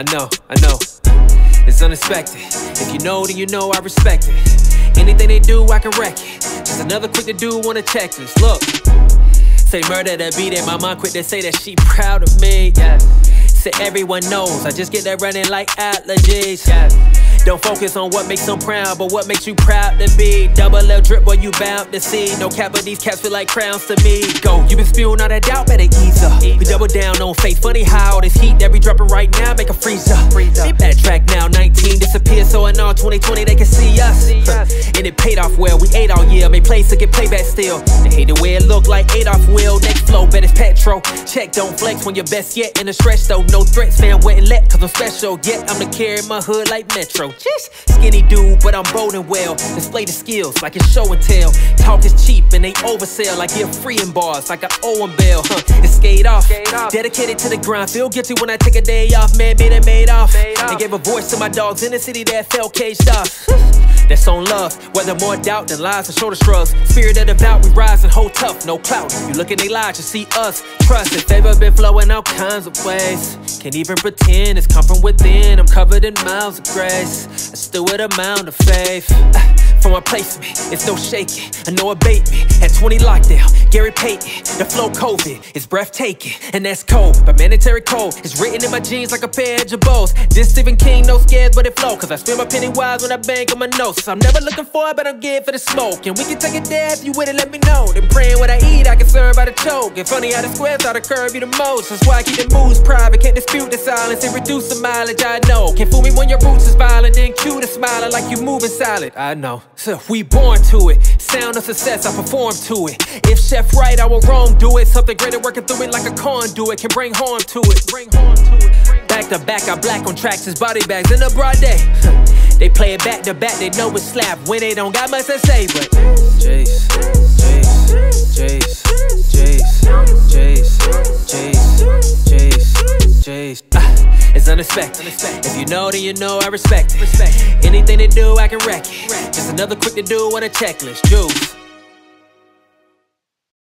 I know, I know. It's unexpected. If you know, then you know I respect it. Anything they do, I can wreck it. Just another quick to do on a checklist. Look, say murder to beat it. My mom quick to say that she proud of me. Yeah. Say everyone knows. I just get that running like allergies. Yeah. Don't focus on what makes them proud, but what makes you proud to be. Double L drip, boy, you bound to see. No cap, but these caps feel like crowns to me. Go, you been spewing all that doubt, better ease double down on faith. Funny how all this heat that we dropping right now make a freeze up. They backtrack now, 19 disappear, so in all 2020 they can see us. And it paid off well, we ate all year, made plays to get playback still. They hate the way it look like Adolf will. Next flow, bet it's petrol. Check, don't flex when you're best yet. In the stretch though, no threats, fam, wet and let, cause I'm special. Yet I'm the carry my hood like Metro. Jeez, skinny dude, but I'm bold and well. Display the skills like it's show and tell. Talk is cheap and they oversell like you're free in bars, like I owe 'em bail. Huh, it's skate off. Dedicated to the grind, feel guilty when I take a day off. Man, made it made off. And gave a voice to my dogs in the city that felt caged off. That's on love, whether more doubt than lies and shoulder shrugs. Spirit of devout, we rise and hold tough, no clout. You look in their lives, you see us. Trust if they've been flowing all kinds of ways. Can't even pretend it's come from within. I'm covered in miles of grace. I still with a mound of faith. Ah, From my placement, it's no shaking. I know abatement. At 20 lockdown, Gary Payton. The flow COVID is breathtaking, and that's cold. But mandatory code is written in my jeans like a pair of jabos. This Stephen King, no scares, but it flow. Cause I spend my penny wise when I bang on my I'm never looking for it, but I'm geared for the smoke. And we can take it there if you with it, let me know. Then praying what I eat, I can serve by the choke. And funny how the squares out the curve you the most. That's why I keep the moves private. Can't dispute the silence and reduce the mileage, I know. Can't fool me when your roots is violent, then cue the smiling like you moving silent. I know. So we born to it. Sound of success, I perform to it. If chef right, I will wrong do it. Something greater working through it like a conduit. Can bring harm to it. Bring harm to it. Back to back, I black on tracks, his body bags in the broad day. They play it back to back, they know it's slap when they don't got much to say, but Jace, Jace, Jace, Jace, Jace, Jace, Jace, Jace. Ah, it's unexpected. If you know, then you know I respect it. Anything they do, I can wreck it. Just another quick to do on a checklist. Juice.